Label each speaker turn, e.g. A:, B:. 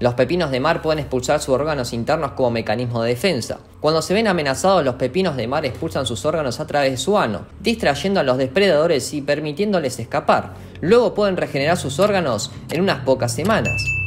A: Los pepinos de mar pueden expulsar sus órganos internos como mecanismo de defensa. Cuando se ven amenazados, los pepinos de mar expulsan sus órganos a través de su ano, distrayendo a los depredadores y permitiéndoles escapar. Luego pueden regenerar sus órganos en unas pocas semanas.